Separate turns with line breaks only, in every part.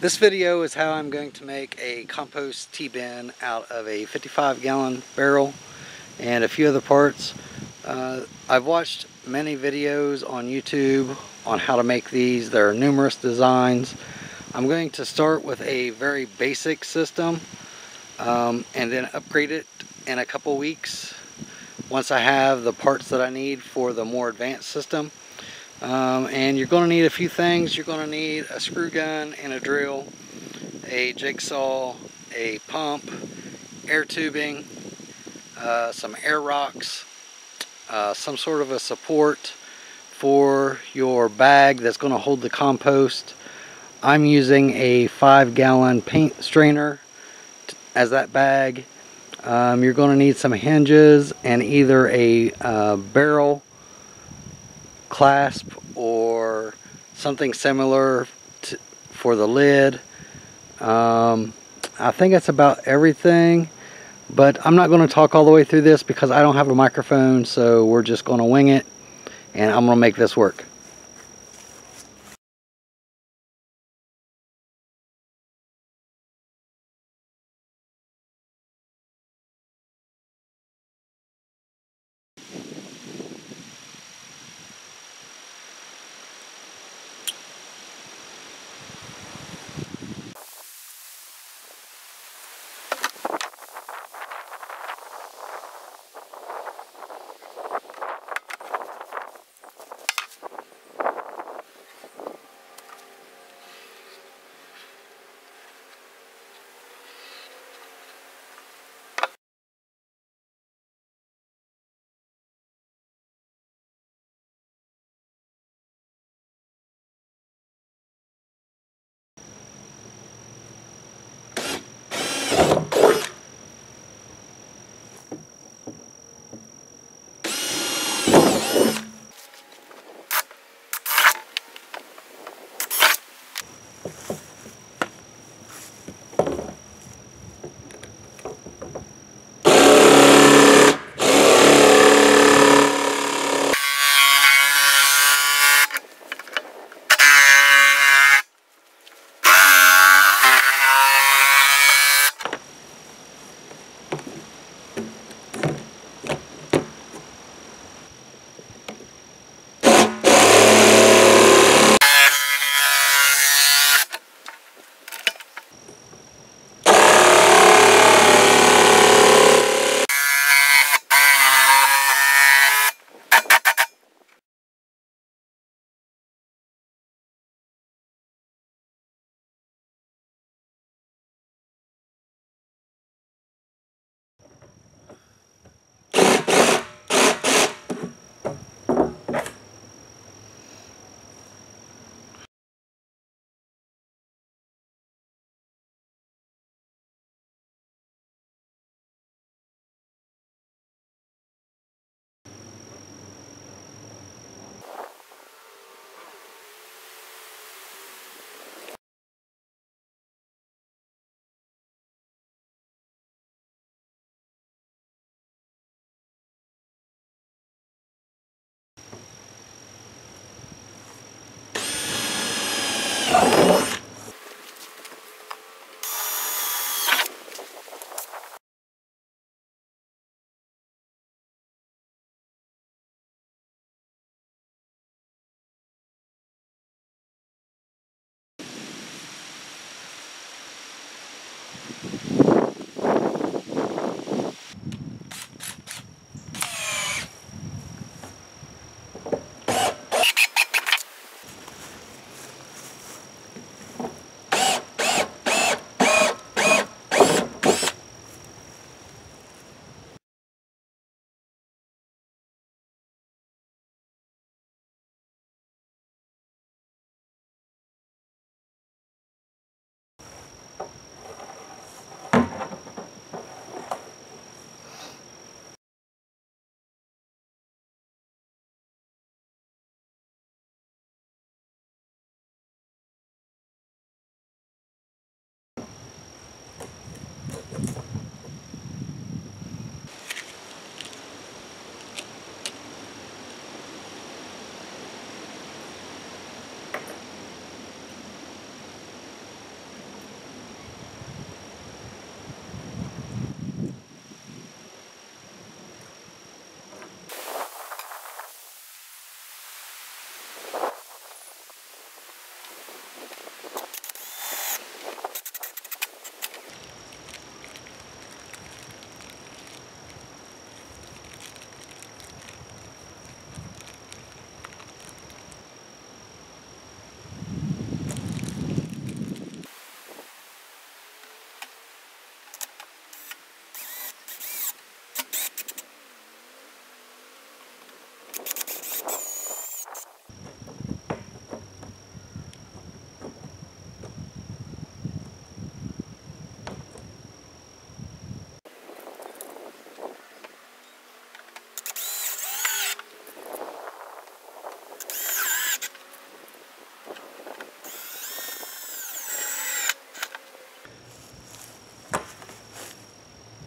This video is how I'm going to make a compost tea bin out of a 55 gallon barrel and a few other parts. Uh, I've watched many videos on YouTube on how to make these. There are numerous designs. I'm going to start with a very basic system um, and then upgrade it in a couple weeks once I have the parts that I need for the more advanced system. Um, and you're going to need a few things. You're going to need a screw gun and a drill, a jigsaw, a pump, air tubing, uh, some air rocks, uh, some sort of a support for your bag that's going to hold the compost. I'm using a five gallon paint strainer as that bag. Um, you're going to need some hinges and either a uh, barrel clasp or something similar to, for the lid. Um, I think that's about everything. But I'm not going to talk all the way through this because I don't have a microphone. So we're just going to wing it. And I'm going to make this work.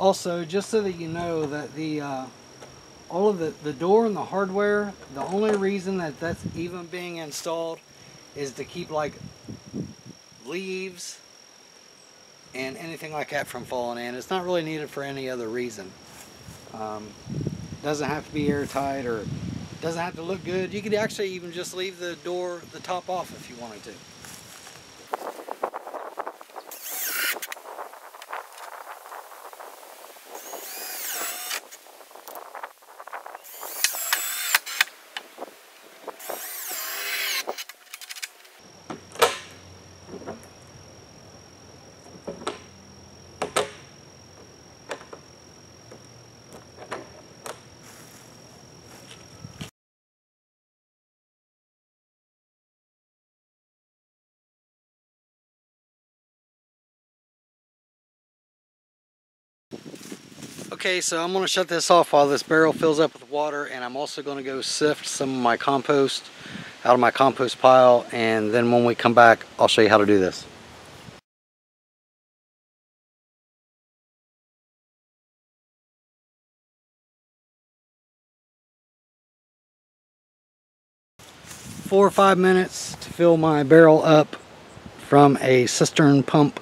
Also, just so that you know that the uh, all of the, the door and the hardware, the only reason that that's even being installed is to keep like leaves and anything like that from falling in. It's not really needed for any other reason. Um, doesn't have to be airtight or doesn't have to look good. You could actually even just leave the door, the top off if you wanted to. Okay, so I'm going to shut this off while this barrel fills up with water and I'm also going to go sift some of my compost out of my compost pile and then when we come back I'll show you how to do this. Four or five minutes to fill my barrel up from a cistern pump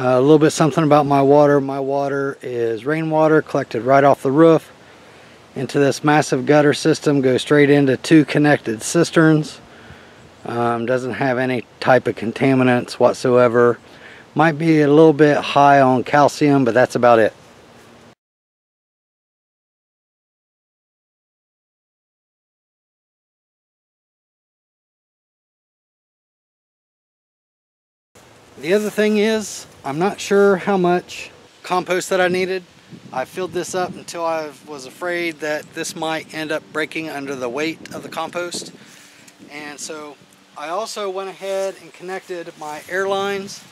a little bit something about my water. My water is rainwater collected right off the roof into this massive gutter system, goes straight into two connected cisterns. Um, doesn't have any type of contaminants whatsoever. Might be a little bit high on calcium, but that's about it. The other thing is, I'm not sure how much compost that I needed. I filled this up until I was afraid that this might end up breaking under the weight of the compost. And so I also went ahead and connected my air lines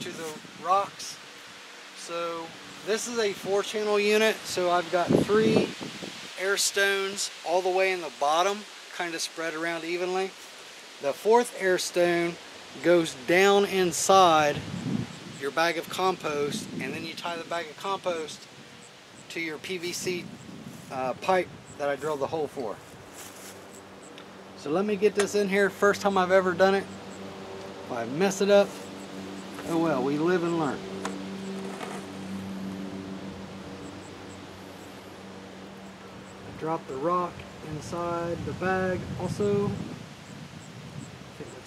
to the rocks. So this is a four channel unit. So I've got three air stones all the way in the bottom, kind of spread around evenly. The fourth air stone goes down inside your bag of compost and then you tie the bag of compost to your PVC uh, pipe that I drilled the hole for. So let me get this in here. First time I've ever done it. If I mess it up, oh well, we live and learn. Drop the rock inside the bag also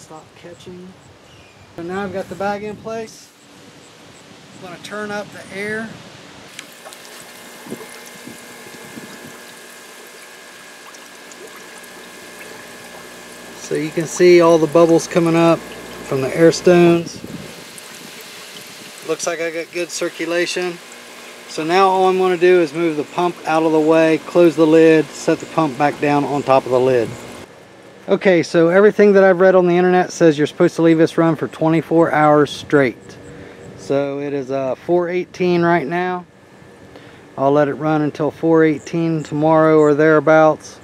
stop catching. So now I've got the bag in place. I'm going to turn up the air. So you can see all the bubbles coming up from the air stones. Looks like I got good circulation. So now all I'm going to do is move the pump out of the way, close the lid, set the pump back down on top of the lid. Okay, so everything that I've read on the internet says you're supposed to leave this run for 24 hours straight. So it is uh, 418 right now. I'll let it run until 418 tomorrow or thereabouts.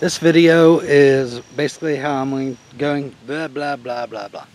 This video is basically how I'm going blah blah blah blah blah.